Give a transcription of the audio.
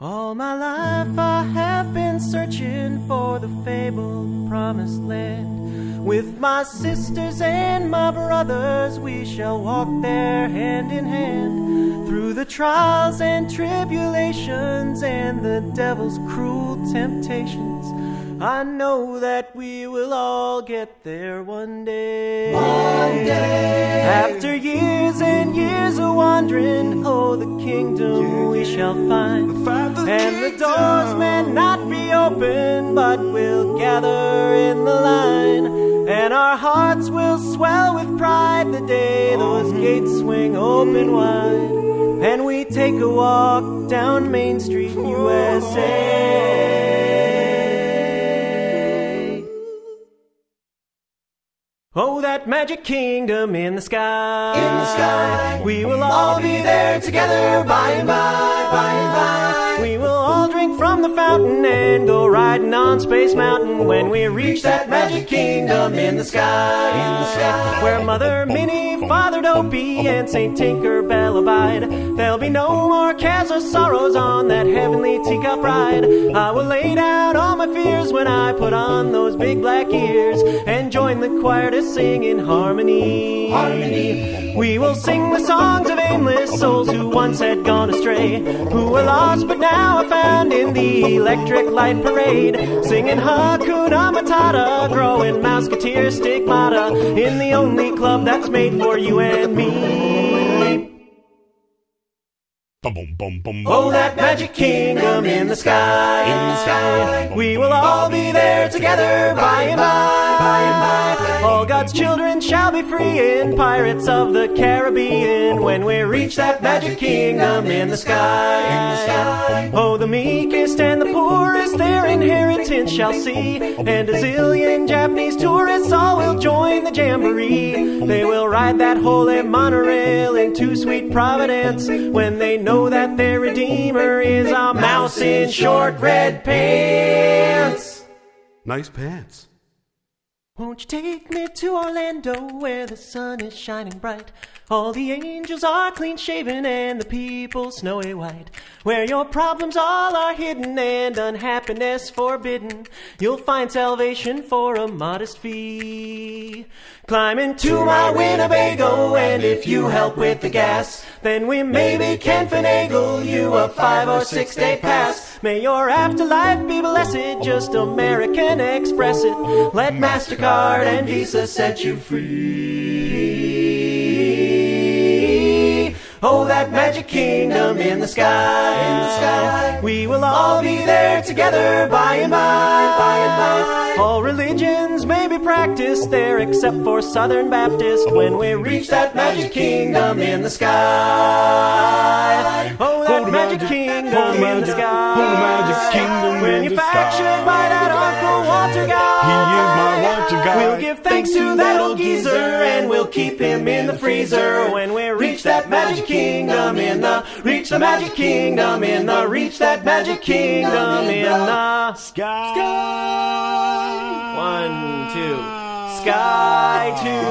All my life I have been searching for the fabled promised land. With my sisters and my brothers, we shall walk there hand in hand through the trials and tribulations and the devil's cruel temptations. I know that we will all get there one day. One day. After years and years of wandering, oh, the kingdom we shall find. The And the doors may not be open, but we'll gather in the line. And our hearts will swell with pride the day those mm-hmm. gates swing open wide. And we take a walk down Main Street, USA. Oh, that magic kingdom in the sky. In the sky. We will all be there together by and by, by and by. We will all drink from the fountain and go riding on Space Mountain when we reach that magic kingdom in the sky. In the sky. Where Mother Minnie, Father Dopey, and Saint Tinkerbell abide. There'll be no more cares or sorrows on that heavenly teacup ride. I will lay down fears when I put on those big black ears and join the choir to sing in harmony. Harmony. We will sing the songs of aimless souls who once had gone astray, who were lost but now are found in the electric light parade, singing Hakuna Matata, growing Mouseketeer stigmata in the only club that's made for you and me. Bum, bum, bum, bum, Oh, that magic kingdom in the sky. In the sky. We will all be there together by and by. By and by. All God's children shall be free in pirates of the Caribbean when we reach that magic kingdom in the sky. In the sky. Oh, the meekest and the poorest their inheritance shall see. And a zillion Japanese tourists all will join the jamboree. They will ride that holy monorail into sweet Providence when they know that their Redeemer is a mouse in short red pants. Nice pants. Won't you take me to Orlando where the sun is shining bright? All the angels are clean shaven and the people snowy white. Where your problems all are hidden and unhappiness forbidden. You'll find salvation for a modest fee. Climb into my Winnebago and if you help with the gas, then we maybe can finagle you a five or six day pass. May your afterlife be blessed, just American Express it. Let MasterCard and Visa set you free. Oh, that magic kingdom in the sky. In the sky. We will all be there together by and by, by and by. All religions practiced there except for Southern Baptist when we reach that magic kingdom in the sky. Oh, that magic kingdom in the sky. oh, the magic kingdom in the Manufactured sky. by that We'll give thanks to that old geezer and we'll keep him in the freezer when we reach that magic kingdom in the reach the magic kingdom in the reach that magic kingdom in the Sky. one two sky too